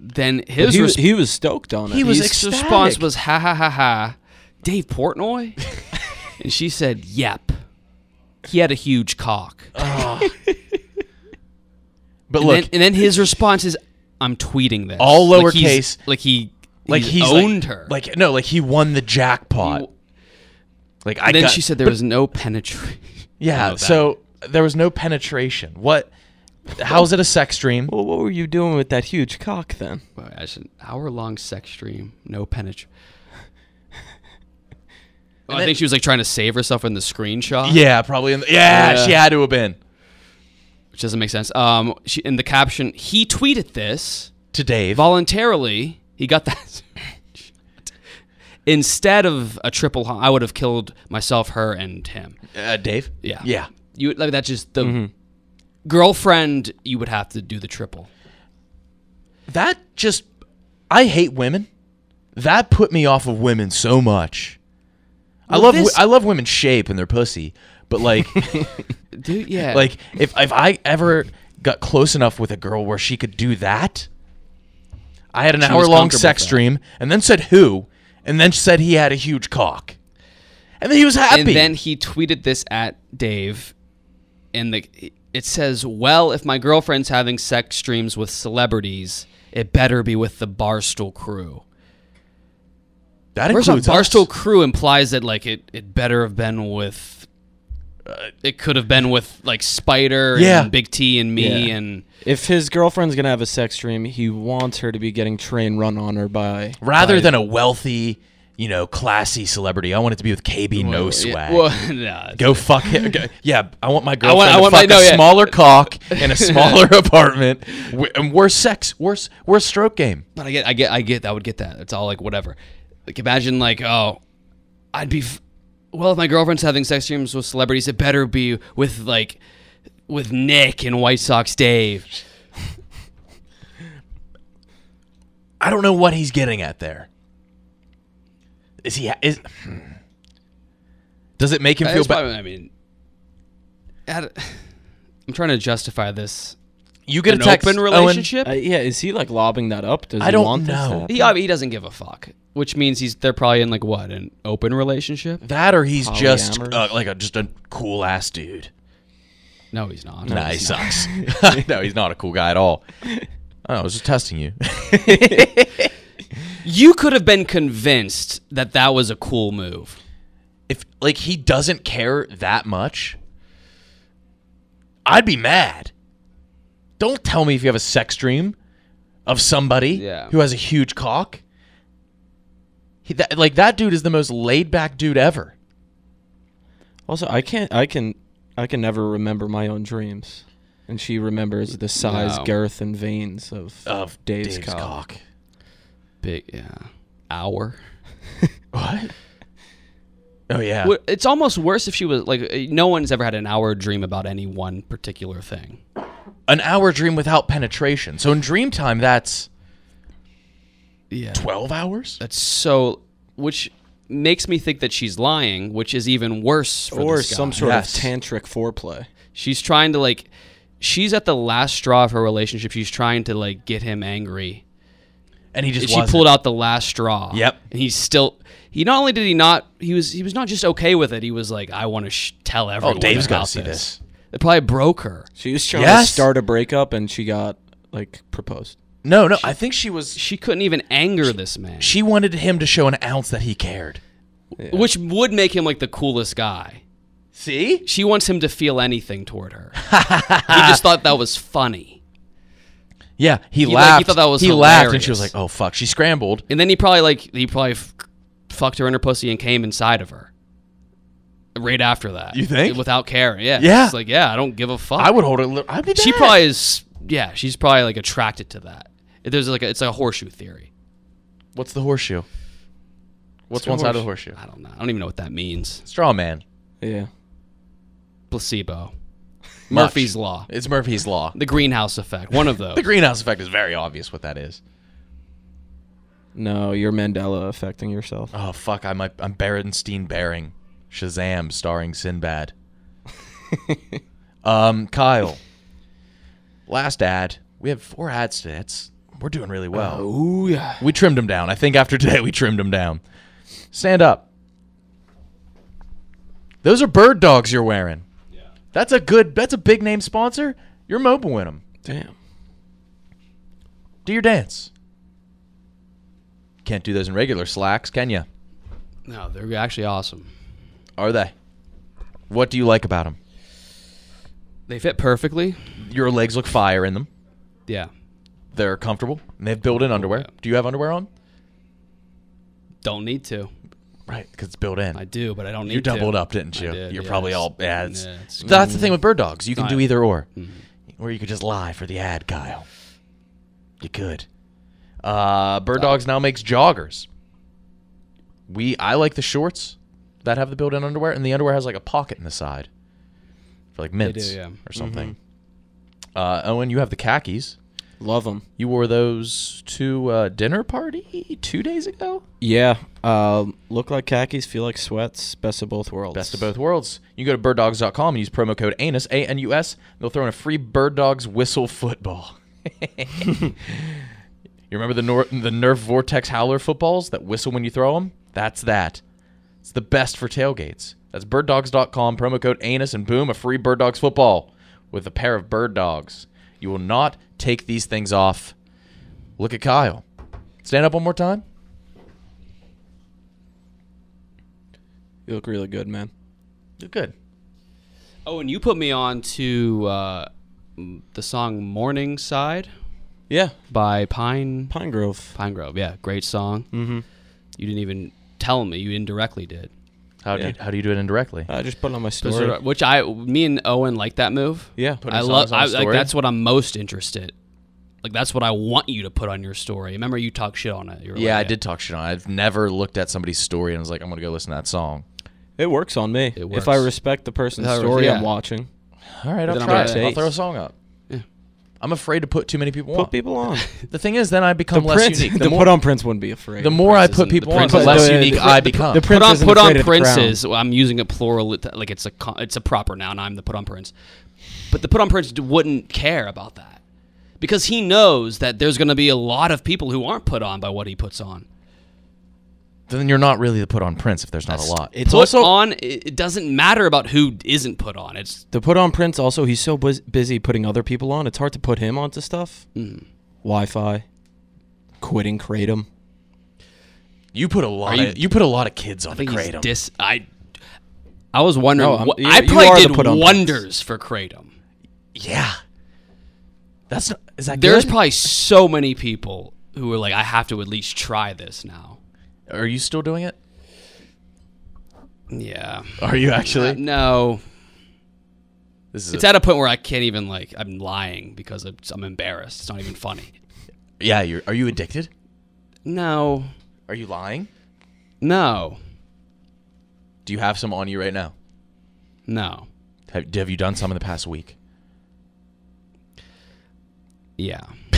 Then his he, was, he was stoked on it. He was his ecstatic. response was ha ha ha ha. Dave Portnoy, and she said, "Yep." He had a huge cock. But and, look, then, and then his response is, "I'm tweeting this." All lowercase. Like he, like he's he's owned like, her. Like no, like he won the jackpot. He- like I and then got, she said there was no penetration. Yeah. So there was no penetration. What? How's it a sex dream? well, what were you doing with that huge cock then? As an hour long sex stream, no penetration. Oh, I think she was like trying to save herself in the screenshot. Yeah, probably. In the, yeah, Yeah. she had to have been which doesn't make sense. Um, she, in the caption, he tweeted this to Dave. voluntarily. He got that. Instead of a triple, I would have killed myself, her, and him. Uh, Dave. Yeah, Yeah. You like that's just the girlfriend. You would have to do the triple. That just. I hate women. That put me off of women so much. I love. this- I love women's shape and their pussy, but like, Dude, yeah. like if if I ever got close enough with a girl where she could do that, I had an She was hour long comfortable sex with that. dream, and then said who, and then said he had a huge cock, and then he was happy. and then he tweeted this at Dave, and the it says, "Well, if my girlfriend's having sex streams with celebrities, it better be with the Barstool crew." that First off, includes us. Barstool crew implies that like it, it better have been with. Uh, it could have been with like Spider Yeah. and Big T and me Yeah. and If his girlfriend's gonna have a sex dream, he wants her to be getting train run on her by rather by- than a wealthy, you know, classy celebrity. I want it to be with KB No Swag. Yeah, well, nah, Go fuck him. Go- Yeah, I want my I girlfriend want- I to want my- no, a yeah. smaller cock in a smaller apartment. We- And worse sex, worse, worse stroke game. But I get, I get, I get. I would get that. It's all like whatever. Like imagine like oh, I'd be. F- well, if my girlfriend's having sex dreams with celebrities, it better be with like, with Nick and White Sox Dave. I don't know what he's getting at there. Is he? Is does it make him feel bad? I mean, I'm trying to justify this. You get An a text, open Owen, relationship. Uh, yeah, is he like lobbing that up? Does I he don't want this to know. He, I mean, he doesn't give a fuck, which means he's they're probably in like what an open relationship. that, or he's just uh, like a just a cool ass dude. No, he's not. Nah, he he's not. sucks. no, he's not a cool guy at all. I know, I was just testing you. You could have been convinced that that was a cool move. if like he doesn't care that much, I'd be mad. Don't tell me if you have a sex dream of somebody Yeah. who has a huge cock. He, that, like that dude is the most laid back dude ever. Also, I can't. I can. I can never remember my own dreams, and she remembers the size, No. girth, and veins of Of Dave's, Dave's cock. cock. Big, yeah, hour. What? Oh yeah. It's almost worse if she was like, no one's ever had an hour dream about any one particular thing. An hour dream without penetration. So in dream time, that's Yeah, twelve hours. that's so. Which makes me think that she's lying, which is even worse for or this guy. some sort Yes. of tantric foreplay. She's trying to like, she's at the last straw of her relationship. She's trying to like get him angry. And he just and she wasn't. pulled out the last straw. Yep. And he's still. He not only did he not. He was. He was not just okay with it. He was like, I want to sh- tell oh, everyone. Oh, Dave's got gotta to see this. It probably broke her. She was trying Yes. to start a breakup and she got like proposed. No, no, I think she was. She couldn't even anger this man, She wanted him to show an ounce that he cared. which would make him like the coolest guy. See? She wants him to feel anything toward her. he just thought that was funny. Yeah, he, like, he laughed. thought that was he laughed, and she was hilarious. like, "Oh fuck!" She scrambled. And then he probably like he probably f- fucked her in her pussy and came inside of her. Right after that, You think? Without caring, yeah, Yeah. It's like, yeah, I don't give a fuck. I would hold it. a little- I'd be. She bad. probably is. Yeah, she's probably like attracted to that. There's like a, it's like a horseshoe theory. What's the horseshoe? What's a one side of the horseshoe. horseshoe? I don't know. I don't even know what that means. Straw man. Yeah. Placebo. Much. Murphy's law. It's Murphy's law. The greenhouse effect. One of those. The greenhouse effect is very obvious what that is. No, you're Mandela affecting yourself. Oh fuck! I'm I'm Berenstein Bearing, Shazam starring Sinbad. um, Kyle. Last ad. We have four ads today. It's, we're doing really well. Oh yeah. We trimmed them down. I think after today we trimmed them down. Stand up. Those are bird dogs you're wearing. Yeah. That's a good. That's a big name sponsor. You're mobile in them. Damn. Do your dance. Can't do those in regular slacks, can you? No, they're actually awesome. Are they? What do you like about them? They fit perfectly. Your legs look fire in them. Yeah. They're comfortable. And they have built-in underwear. yeah. Do you have underwear on? Don't need to. Right, because it's built in. I do, but I don't need to. you to. doubled up, didn't you? did, You're yeah, probably all yeah. It's, yeah, it's- that's the thing with bird dogs. You can do either or, Mhm. or you could just lie for the ad, Kyle. You could. Uh, bird dogs now makes joggers. We I like the shorts that have the built-in underwear, and the underwear has like a pocket in the side for like mints do, yeah. or something. Uh, Owen, you have the khakis. Love them. You wore those to a dinner party two days ago. Yeah. Uh, look like khakis, feel like sweats. Best of both worlds. Best of both worlds. You go to birddogs.com and use promo code ANUS, A N U S. They'll throw in a free Bird Dogs whistle football. you remember the, Nor- the Nerf Vortex Howler footballs that whistle when you throw them? That's that. It's the best for tailgates. That's birddogs.com, promo code ANUS, and boom, a free Bird Dogs football with a pair of bird dogs. You will not take these things off. Look at Kyle. Stand up one more time. You look really good, man. You're good. Oh, and you put me on to uh, the song "Morningside" Yeah. by Pine Pinegrove. Pine Grove. Yeah, great song. Mm-hmm. You didn't even tell me. You indirectly did. How do Yeah. you how do you do it indirectly? I just put it on my Those story. are- Which I, me and Owen like that move. yeah. Putting I songs love. on I, a like story? that's what I'm most interested. Like that's what I want you to put on your story. Remember, you talk shit on it. You were Yeah, I like, did talk shit on. it. I've never looked at somebody's story and was like, I'm gonna go listen to that song. It works on me. It If I works. respect the person's That works, story yeah. I'm watching. All right, I'll Then I'm try gonna it. I'll taste. throw a song up. Yeah. I'm afraid to put too many people on. Put people on. the thing is, then I the become less prince, unique. the The more, put on prince wouldn't be afraid. the more I put people on, Prince the isn't- less the- unique the- I the- become. the Put Prince on, isn't put on afraid of the crown. princes. Well, I'm using a plural. Like it's a it's a proper noun. I'm the put on prince, but the put on prince wouldn't care about that because he knows that there's going to be a lot of people who aren't put on by what he puts on. Then you're not really the put on prince if there's not That's- a lot. It's put also on. It it doesn't matter about who isn't put on. It's the put on prince. Also, he's so bus- busy putting other people on. It's hard to put him onto stuff. mm. Wi-Fi, quitting kratom. You put a lot. you- of, you put a lot of kids on I the think he's kratom. dis. I I was wondering. No, I'm- what, you- I probably did put on wonders for kratom. yeah. That's not, is that There's good? probably so many people who are like, I have to at least try this now. Are you still doing it? Yeah. Are you Uh, actually? no. This is It's a- at a point where I can't even like. I'm lying because I'm embarrassed. It's not even funny. yeah. You're. Are you addicted? No. Are you lying? No. Do you have some on you right now? No. Have, have you done some in the past week? Yeah.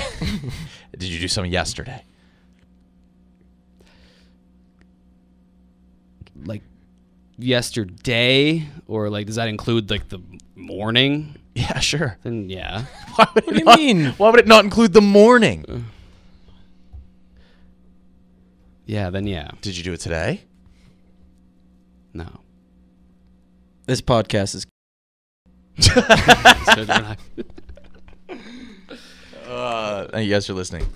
Did you do some yesterday? Like yesterday, or like does that include like the morning? Yeah, sure. Then yeah. Why would What it do you not- mean? Why would it not include the morning? Yeah, then yeah. Did you do it today? No. This podcast is. So we're not- Uh, thank you guys for listening.